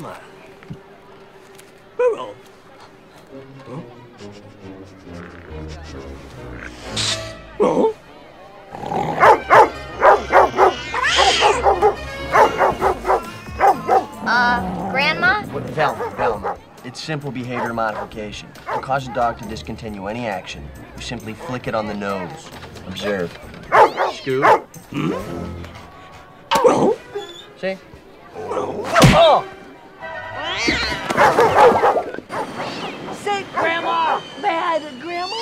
summer. Rural. Oh? Uh, Grandma? What, Velma, Velma. It's simple behavior modification. To cause a dog to discontinue any action, you simply flick it on the nose. Observe. Scoot. Hmm? See? Oh! Grandma! Grandma!